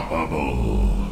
unstoppable.